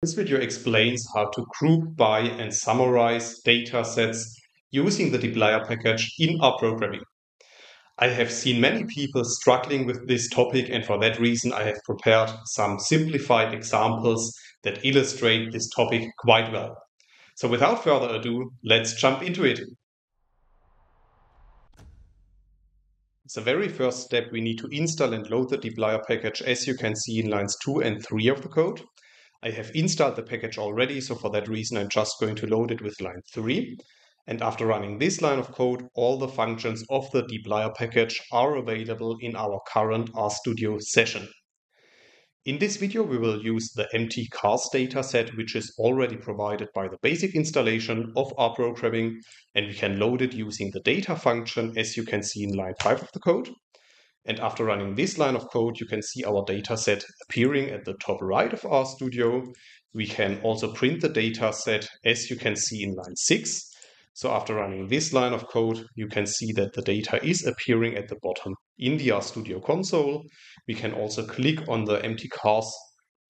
This video explains how to group by and summarize data sets using the dplyr package in R programming. I have seen many people struggling with this topic and for that reason I have prepared some simplified examples that illustrate this topic quite well. So without further ado, let's jump into it. The very first step we need to install and load the dplyr package as you can see in lines 2 and 3 of the code. I have installed the package already, so for that reason I'm just going to load it with line 3. And after running this line of code, all the functions of the dplyr package are available in our current RStudio session. In this video, we will use the mtcars dataset, which is already provided by the basic installation of R programming, and we can load it using the data function, as you can see in line 5 of the code. And after running this line of code, you can see our data set appearing at the top right of RStudio. We can also print the data set as you can see in line 6. So after running this line of code, you can see that the data is appearing at the bottom in the RStudio console. We can also click on the mtcars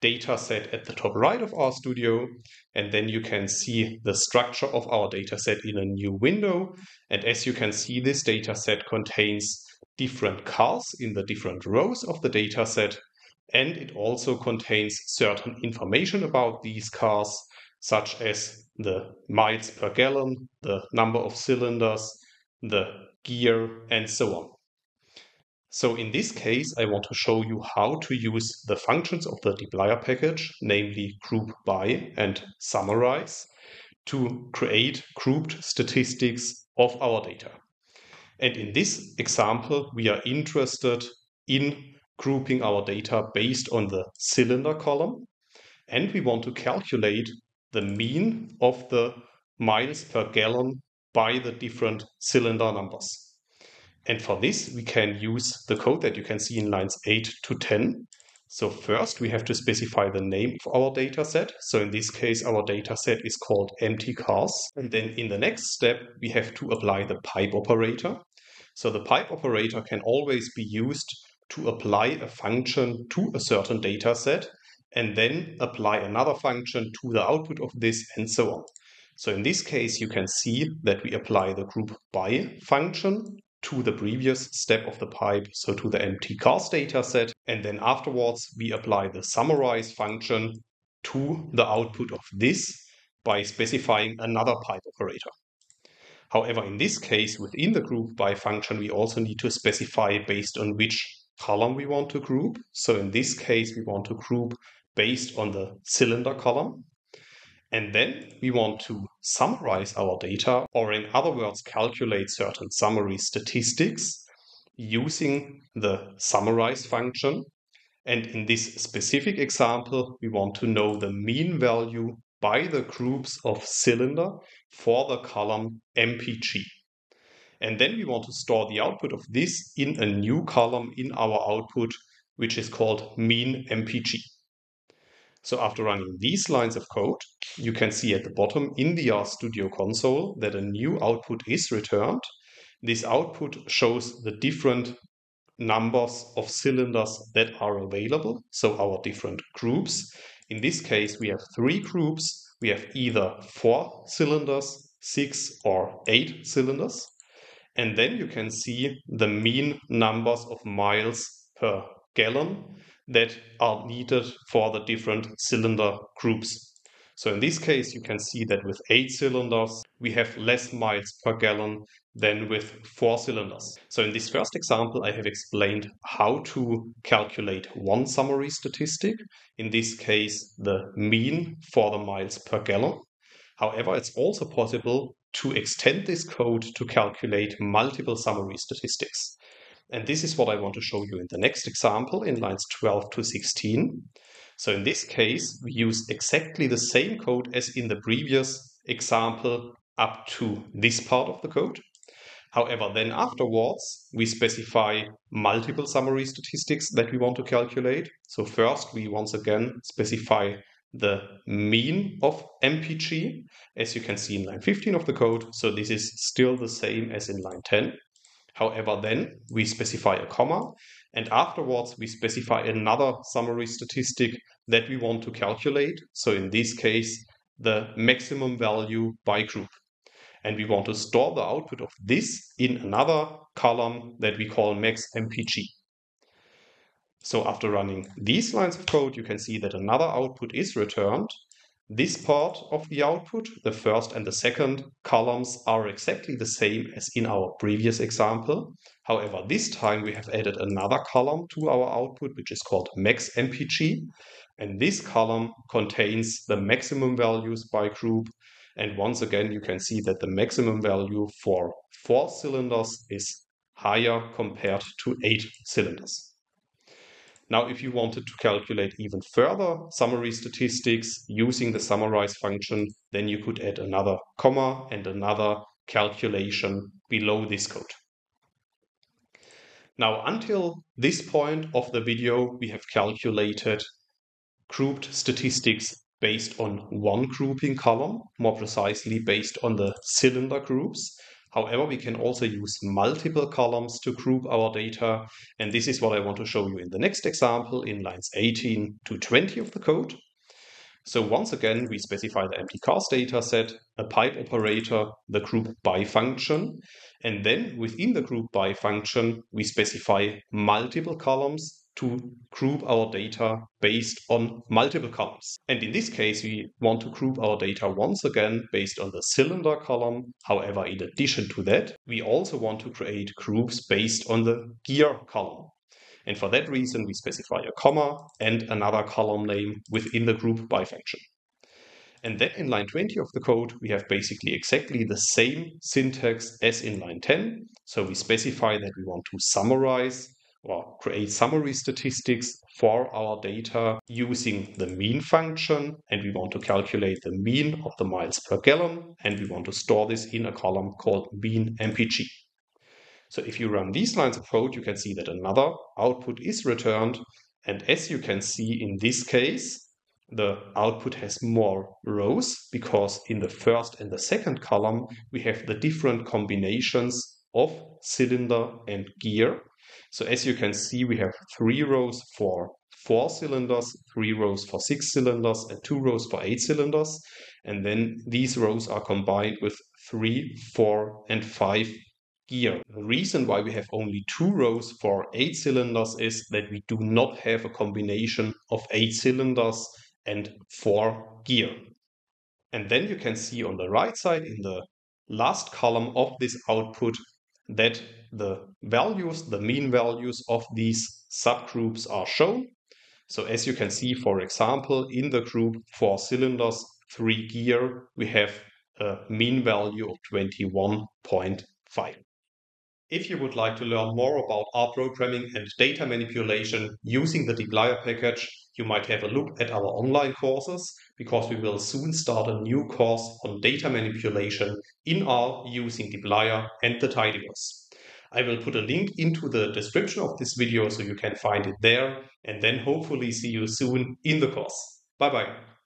data set at the top right of RStudio, and then you can see the structure of our data set in a new window. And as you can see, this data set contains different cars in the different rows of the dataset, and it also contains certain information about these cars, such as the miles per gallon, the number of cylinders, the gear, and so on. So in this case, I want to show you how to use the functions of the dplyr package, namely group by and summarize, to create grouped statistics of our data. And in this example, we are interested in grouping our data based on the cylinder column. And we want to calculate the mean of the miles per gallon by the different cylinder numbers. And for this, we can use the code that you can see in lines 8 to 10. So first, we have to specify the name of our data set. So in this case, our data set is called mtcars. And then in the next step, we have to apply the pipe operator. So the pipe operator can always be used to apply a function to a certain data set and then apply another function to the output of this and so on. So in this case, you can see that we apply the group by function to the previous step of the pipe, so to the mtcars data set. And then afterwards, we apply the summarize function to the output of this by specifying another pipe operator. However, in this case, within the group by function, we also need to specify based on which column we want to group. So in this case, we want to group based on the cylinder column. And then we want to summarize our data, or in other words, calculate certain summary statistics using the summarize function. And in this specific example, we want to know the mean value by the groups of cylinder for the column MPG. And then we want to store the output of this in a new column in our output, which is called mean MPG. So after running these lines of code, you can see at the bottom in the RStudio console that a new output is returned. This output shows the different numbers of cylinders that are available, so our different groups. In this case, we have three groups. We have either four cylinders, six or eight cylinders. And then you can see the mean numbers of miles per gallon that are needed for the different cylinder groups. So in this case, you can see that with eight cylinders, we have less miles per gallon than with four cylinders. So in this first example, I have explained how to calculate one summary statistic, in this case, the mean for the miles per gallon. However, it's also possible to extend this code to calculate multiple summary statistics. And this is what I want to show you in the next example in lines 12 to 16. So in this case, we use exactly the same code as in the previous example up to this part of the code. However, then afterwards, we specify multiple summary statistics that we want to calculate. So first, we once again specify the mean of MPG, as you can see in line 15 of the code. So this is still the same as in line 10. However, then we specify a comma And afterwards, we specify another summary statistic that we want to calculate. So in this case, the maximum value by group. And we want to store the output of this in another column that we call max MPG. So after running these lines of code, you can see that another output is returned. This part of the output, the first and the second columns are exactly the same as in our previous example. However, this time we have added another column to our output, which is called max MPG. And this column contains the maximum values by group. And once again, you can see that the maximum value for four cylinders is higher compared to eight cylinders. Now, if you wanted to calculate even further summary statistics using the summarize function, then you could add another comma and another calculation below this code. Now, until this point of the video, we have calculated grouped statistics based on one grouping column, more precisely based on the cylinder groups. However, we can also use multiple columns to group our data. And this is what I want to show you in the next example in lines 18 to 20 of the code. So once again, we specify the mtcars data set, a pipe operator, the group by function, and then within the group by function, we specify multiple columns to group our data based on multiple columns. And in this case, we want to group our data once again based on the cylinder column. However, in addition to that, we also want to create groups based on the gear column. And for that reason, we specify a comma and another column name within the group by function. And then in line 20 of the code, we have basically exactly the same syntax as in line 10. So we specify that we want to summarize or create summary statistics for our data using the mean function. And we want to calculate the mean of the miles per gallon. And we want to store this in a column called mean MPG. So if you run these lines of code, you can see that another output is returned. And as you can see in this case, the output has more rows because in the first and the second column, we have the different combinations of cylinder and gear. So as you can see, we have three rows for four cylinders, three rows for six cylinders, and two rows for eight cylinders. And then these rows are combined with three, four, and five gear. The reason why we have only two rows for eight cylinders is that we do not have a combination of eight cylinders and four gear. And then you can see on the right side in the last column of this output that the values, the mean values of these subgroups are shown. So as you can see, for example, in the group four cylinders, three gear, we have a mean value of 21.5. If you would like to learn more about R programming and data manipulation using the dplyr package, you might have a look at our online courses because we will soon start a new course on data manipulation in R using dplyr and the tidyverse. I will put a link into the description of this video so you can find it there and then hopefully see you soon in the course. Bye bye.